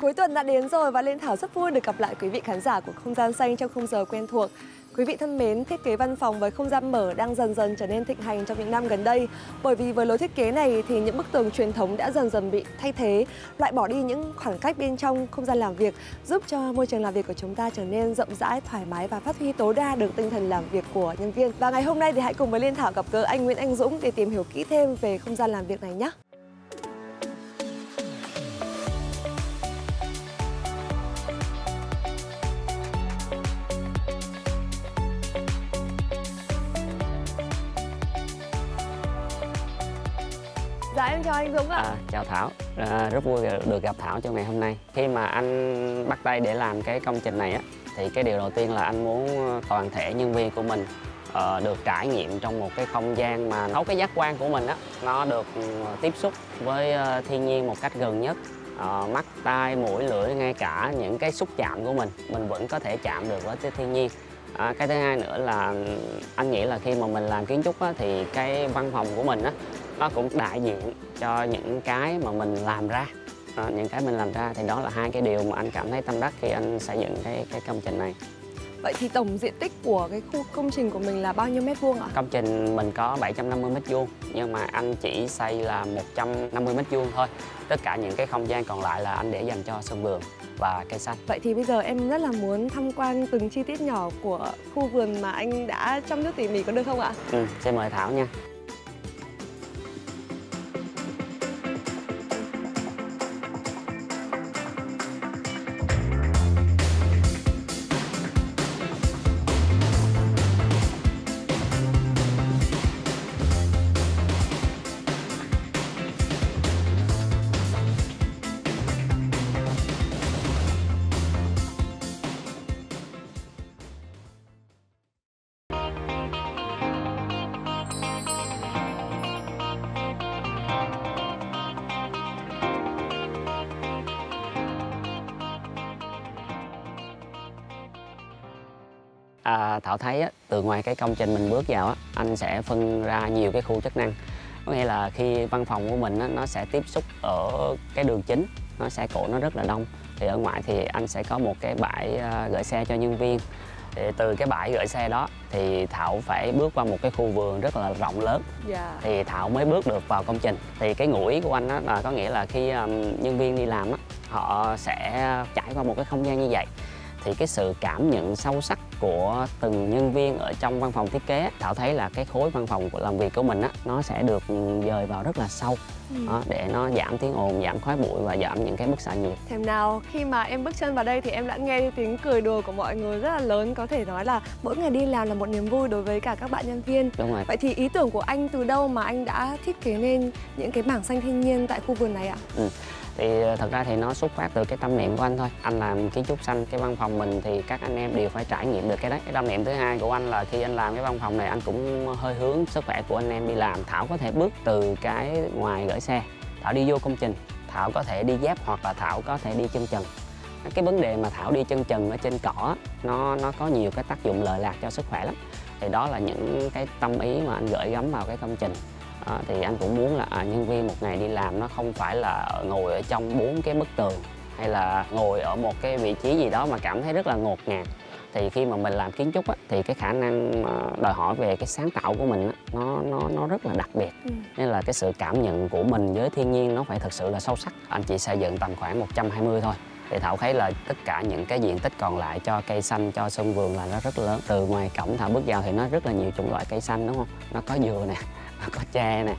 Cuối tuần đã đến rồi và Liên Thảo rất vui được gặp lại quý vị khán giả của Không gian xanh trong khung giờ quen thuộc. Quý vị thân mến, thiết kế văn phòng với không gian mở đang dần dần trở nên thịnh hành trong những năm gần đây. Bởi vì với lối thiết kế này thì những bức tường truyền thống đã dần dần bị thay thế, loại bỏ đi những khoảng cách bên trong không gian làm việc, giúp cho môi trường làm việc của chúng ta trở nên rộng rãi, thoải mái và phát huy tối đa được tinh thần làm việc của nhân viên. Và ngày hôm nay thì hãy cùng với Liên Thảo gặp gỡ anh Nguyễn Anh Dũng để tìm hiểu kỹ thêm về không gian làm việc này nhé. Em chào anh Dũng ạ. À, chào Thảo, à, rất vui được gặp Thảo trong ngày hôm nay. Khi mà anh bắt tay để làm cái công trình này á, thì cái điều đầu tiên là anh muốn ờ, toàn thể nhân viên của mình uh, được trải nghiệm trong một cái không gian mà nấu cái giác quan của mình á, nó được ừ, tiếp xúc với ờ, thiên nhiên một cách gần nhất. Uh, mắt, tai, mũi, lưỡi, ngay cả những cái xúc chạm của mình, mình vẫn có thể chạm được với cái thiên nhiên. À, cái thứ hai nữa là anh nghĩ là khi mà mình làm kiến trúc á, thì cái văn phòng của mình á, nó cũng đại diện cho những cái mà mình làm ra à, những cái mình làm ra thì đó là hai cái điều mà anh cảm thấy tâm đắc khi anh xây dựng cái cái công trình này Vậy thì tổng diện tích của cái khu công trình của mình là bao nhiêu mét vuông ạ? Công trình mình có 750 mét vuông nhưng mà anh chỉ xây là 150 mét vuông thôi. Tất cả những cái không gian còn lại là anh để dành cho sân vườn và cây xanh. Vậy thì bây giờ em rất là muốn tham quan từng chi tiết nhỏ của khu vườn mà anh đã chăm chút tỉ mỉ có được không ạ? Ừ, xin mời Thảo nha. À, Thảo thấy á, từ ngoài cái công trình mình bước vào á, anh sẽ phân ra nhiều cái khu chức năng. Có nghĩa là khi văn phòng của mình á, nó sẽ tiếp xúc ở cái đường chính nó xe cộ nó rất là đông. Thì ở ngoài thì anh sẽ có một cái bãi à, gửi xe cho nhân viên. Thì từ cái bãi gửi xe đó thì Thảo phải bước qua một cái khu vườn rất là rộng lớn. Yeah. Dạ. thì Thảo mới bước được vào công trình. Thì cái ngũi của anh á, là có nghĩa là khi um, nhân viên đi làm á, họ sẽ trải qua một cái không gian như vậy thì cái sự cảm nhận sâu sắc của từng nhân viên ở trong văn phòng thiết kế thảo thấy là cái khối văn phòng của làm việc của mình á nó sẽ được dời vào rất là sâu. Ừ. đó, để nó giảm tiếng ồn giảm khói bụi và giảm những cái bức xạ nhiệt thèm nào khi mà em bước chân vào đây thì em đã nghe tiếng cười đùa của mọi người rất là lớn. Có thể nói là mỗi ngày đi làm là một niềm vui đối với cả các bạn nhân viên. Đúng rồi. Vậy thì ý tưởng của anh từ đâu mà anh đã thiết kế nên những cái mảng xanh thiên nhiên tại khu vườn này ạ? Ừ thì ờ, thật ra thì nó xuất phát từ cái tâm niệm của anh thôi. Anh làm kiến trúc xanh cái văn phòng mình thì các anh em đều phải trải nghiệm được cái đấy. Cái tâm niệm thứ hai của anh là khi anh làm cái văn phòng này, anh cũng hơi hướng sức khỏe của anh em đi làm. Thảo có thể bước từ cái ngoài gửi xe, thảo đi vô công trình. Thảo có thể đi dép hoặc là thảo có thể đi chân trần. Cái vấn đề mà thảo đi chân trần ở trên cỏ nó nó có nhiều cái tác dụng lợi lạc cho sức khỏe lắm. Thì đó là những cái tâm ý mà anh gửi gắm vào cái công trình à, thì anh cũng muốn là à, nhân viên một ngày đi làm nó không phải là ngồi ở trong bốn cái bức tường hay là ngồi ở một cái vị trí gì đó mà cảm thấy rất là ngột ngạt. Thì khi mà mình làm kiến trúc á, thì cái khả năng đòi hỏi về cái sáng tạo của mình á, nó nó nó rất là đặc biệt. Ừ. nên là cái sự cảm nhận của mình với thiên nhiên nó phải thực sự là sâu sắc. Anh chỉ xây dựng tầm khoảng 120 thôi. Thì thảo thấy là tất cả những cái diện tích còn lại cho cây xanh cho sân vườn là nó rất lớn. Từ ngoài cổng thảo bước vào thì nó rất là nhiều chủng loại cây xanh đúng không? Nó có dừa nè nó có tre nè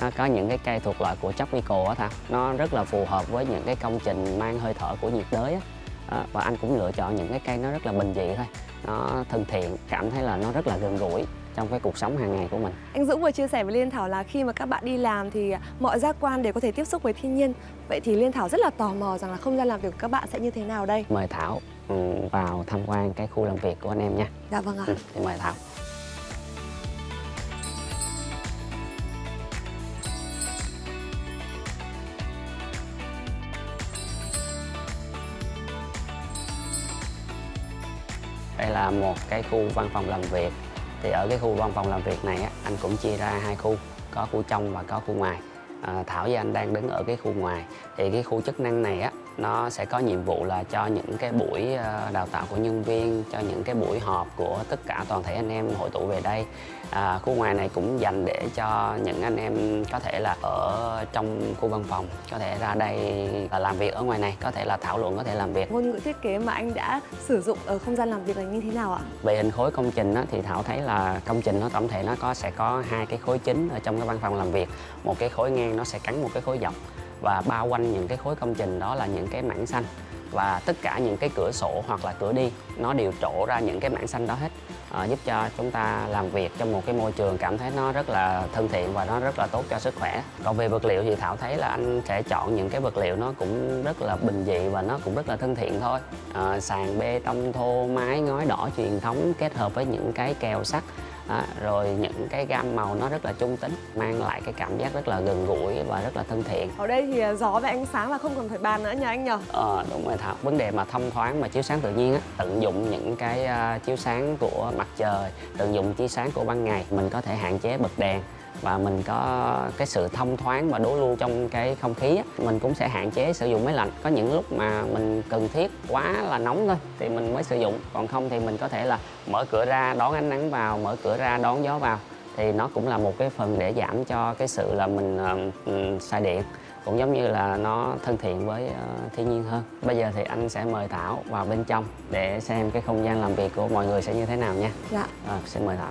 nó có những cái cây thuộc loại của tropical á thà nó rất là phù hợp với những cái công trình mang hơi thở của nhiệt đới á à, và anh cũng lựa chọn những cái cây nó rất là bình dị thôi nó thân thiện cảm thấy là nó rất là gần gũi trong cái cuộc sống hàng ngày của mình. Anh Dũng vừa chia sẻ với Liên Thảo là khi mà các bạn đi làm thì mọi giác quan đều có thể tiếp xúc với thiên nhiên. Vậy thì Liên Thảo rất là tò mò rằng là không gian làm việc của các bạn sẽ như thế nào đây? Mời Thảo ừ, vào tham quan cái khu làm việc của anh em nha. Dạ vâng ạ. Ừ, thì mời Thảo. Là một cái khu văn phòng làm việc. Thì ở cái khu văn phòng làm việc này á, anh cũng chia ra hai khu có khu trong và có khu ngoài. À, thảo với anh đang đứng ở cái khu ngoài. Thì cái khu chức năng này á nó sẽ có nhiệm vụ là cho những cái buổi à, đào tạo của nhân viên cho những cái buổi họp của tất cả toàn thể anh em hội tụ về đây à, khu ngoài này cũng dành để cho những anh em có thể là ở trong khu văn phòng có thể ra đây và làm việc ở ngoài này có thể là thảo luận có thể làm việc. Ngôn ngữ thiết kế mà anh đã sử dụng ở không gian làm việc là như thế nào ạ? Về hình khối công trình á, thì thảo thấy là công trình nó tổng thể nó có sẽ có hai cái khối chính ở trong cái văn phòng làm việc. Một cái khối ngang nó sẽ cắn một cái khối dọc và bao quanh những cái khối công trình đó là những cái mảng xanh và tất cả những cái cửa sổ hoặc là cửa đi nó đều trổ ra những cái mảng xanh đó hết. À, giúp cho chúng ta làm việc trong một cái môi trường cảm thấy nó rất là thân thiện và nó rất là tốt cho sức khỏe. Còn về vật liệu thì thảo thấy là anh sẽ chọn những cái vật liệu nó cũng rất là bình dị và nó cũng rất là thân thiện thôi. À, sàn bê tông thô mái ngói đỏ truyền thống kết hợp với những cái kèo sắt đó, rồi những cái gam màu nó rất là trung tính mang lại cái cảm giác rất là gần gũi và rất là thân thiện. Ở đây thì à, gió và ánh sáng là không cần phải bàn nữa nha anh nhờ. Ờ đúng rồi thảo. Vấn đề mà thông thoáng mà chiếu sáng tự nhiên á tận dụng những cái uh, chiếu sáng của mặt trời tận dụng chiếu sáng của ban ngày mình có thể hạn chế bật đèn và mình có cái sự thông thoáng và đối lưu trong cái không khí á, mình cũng sẽ hạn chế sử dụng máy lạnh. Có những lúc mà mình cần thiết quá là nóng thôi thì mình mới sử dụng. Còn không thì mình có thể là mở cửa ra đón ánh nắng vào mở cửa ra đón gió vào. Thì nó cũng là một cái phần để giảm cho cái sự là mình uh, xài điện cũng giống như là nó thân thiện với uh, thiên nhiên hơn. Bây giờ thì anh sẽ mời thảo vào bên trong để xem cái không gian làm việc của mọi người sẽ như thế nào nha. Dạ. À, xin mời thảo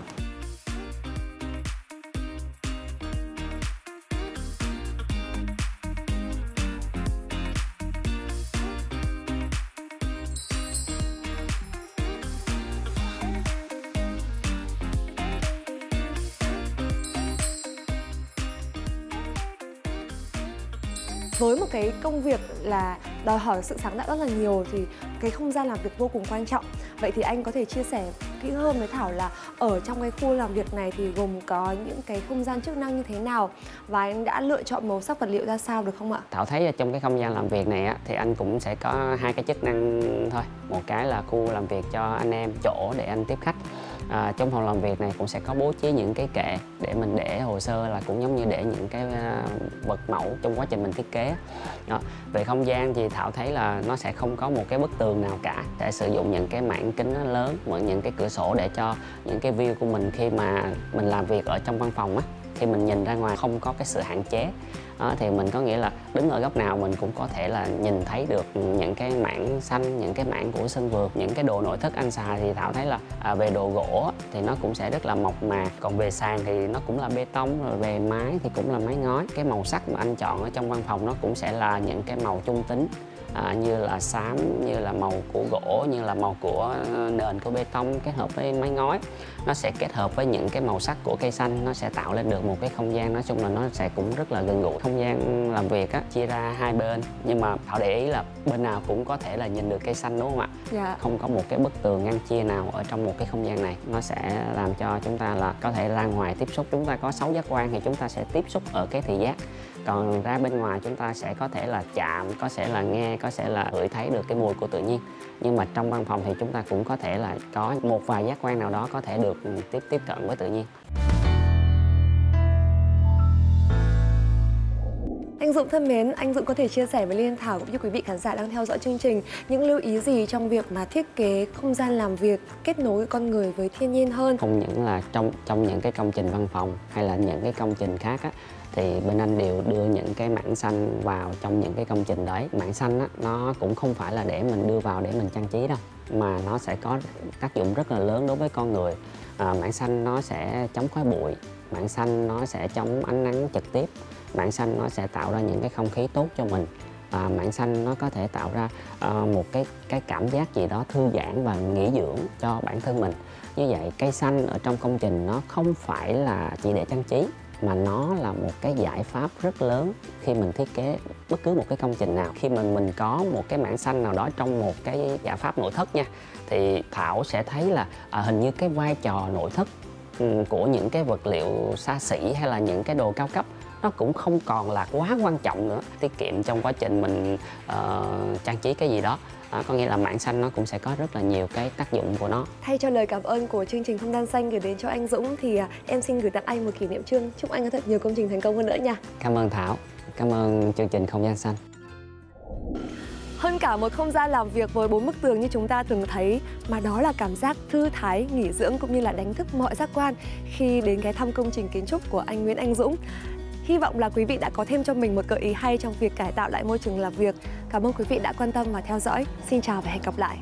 với một cái công việc là đòi hỏi sự sáng tạo rất là nhiều thì cái không gian làm việc vô cùng quan trọng. Vậy thì anh có thể chia sẻ kỹ hơn với thảo là ở trong cái khu làm việc này thì gồm có những cái không gian chức năng như thế nào và anh đã lựa chọn màu sắc vật liệu ra sao được không ạ? Thảo thấy trong cái không gian làm việc này á, thì anh cũng sẽ có hai cái chức năng thôi. Một cái là khu làm việc cho anh em, chỗ để anh tiếp khách à, trong phòng làm việc này cũng sẽ có bố trí những cái kệ để mình để hồ sơ là cũng giống như để những cái à, vật mẫu trong quá trình mình thiết kế đó. về không gian thì thảo thấy là nó sẽ không có một cái bức tường nào cả để sử dụng những cái mảng kính nó lớn và những cái cửa sổ để cho những cái view của mình khi mà mình làm việc ở trong văn phòng á khi mình nhìn ra ngoài không có cái sự hạn chế. Đó, thì mình có nghĩa là đứng ở góc nào mình cũng có thể là nhìn thấy được những cái mảng xanh những cái mảng của sân vườn những cái đồ nội thất anh xài thì thảo thấy là à, về đồ gỗ thì nó cũng sẽ rất là mộc mạc. Còn về sàn thì nó cũng là bê tông rồi về mái thì cũng là mái ngói. Cái màu sắc mà anh chọn ở trong văn phòng nó cũng sẽ là những cái màu trung tính à, như là xám như là màu của gỗ như là màu của ờ, nền của bê tông kết hợp với mái ngói. Nó sẽ kết hợp với những cái màu sắc của cây xanh. Nó sẽ tạo lên được một cái không gian nói chung là nó sẽ cũng rất là gần gũi. Không gian làm việc á chia ra hai bên. Nhưng mà thảo để ý là bên nào cũng có thể là nhìn được cây xanh đúng không ạ? Dạ. không có một cái bức tường ngăn chia nào ở trong một cái không gian này. Nó sẽ làm cho chúng ta là có thể ra ngoài tiếp xúc. Chúng ta có sáu giác quan thì chúng ta sẽ tiếp xúc ở cái thị giác còn ra bên ngoài chúng ta sẽ có thể là chạm có sẽ là nghe có sẽ là ngửi thấy được cái mùi của tự nhiên nhưng mà trong văn phòng thì chúng ta cũng có thể là có một vài giác quan nào đó có thể được tiếp tiếp cận với tự nhiên Anh Dũng thân mến, anh Dũng có thể chia sẻ với Liên Thảo cũng như quý vị khán giả đang theo dõi chương trình những lưu ý gì trong việc mà thiết kế không gian làm việc kết nối con người với thiên nhiên hơn? Không những là trong trong những cái công trình văn phòng hay là những cái công trình khác á, thì bên anh đều đưa những cái mảng xanh vào trong những cái công trình đấy. Mảng xanh á, nó cũng không phải là để mình đưa vào để mình trang trí đâu mà nó sẽ có tác dụng rất là lớn đối với con người. À, mảng xanh nó sẽ chống khói bụi mảng xanh nó sẽ chống ánh nắng trực tiếp mảng xanh nó sẽ tạo ra những cái không khí tốt cho mình. À, mảng xanh nó có thể tạo ra à, một cái cái cảm giác gì đó thư giãn và nghỉ dưỡng cho bản thân mình. Như vậy cây xanh ở trong công trình nó không phải là chỉ để trang trí mà nó là một cái giải pháp rất lớn khi mình thiết kế bất cứ một cái công trình nào. Khi mà mình có một cái mảng xanh nào đó trong một cái giải pháp nội thất nha thì thảo sẽ thấy là à, hình như cái vai trò nội thất ừ, của những cái vật liệu xa xỉ hay là những cái đồ cao cấp nó cũng không còn là quá quan trọng nữa. Tiết kiệm trong quá trình mình uh, trang trí cái gì đó. Đó, có nghĩa là mạng xanh nó cũng sẽ có rất là nhiều cái tác dụng của nó. Thay cho lời cảm ơn của chương trình không gian xanh gửi đến cho anh Dũng thì à, em xin gửi tặng anh một kỷ niệm trương chúc anh có thật nhiều công trình thành công hơn nữa nha. Cảm ơn Thảo. Cảm ơn chương trình không gian xanh. Hơn cả một không gian làm việc với bốn bức tường như chúng ta thường thấy mà đó là cảm giác thư thái, nghỉ dưỡng cũng như là đánh thức mọi giác quan khi đến ghé thăm công trình kiến trúc của anh Nguyễn Anh Dũng. Hy vọng là quý vị đã có thêm cho mình một gợi ý hay trong việc cải tạo lại môi trường làm việc. Cảm ơn quý vị đã quan tâm và theo dõi. Xin chào và hẹn gặp lại.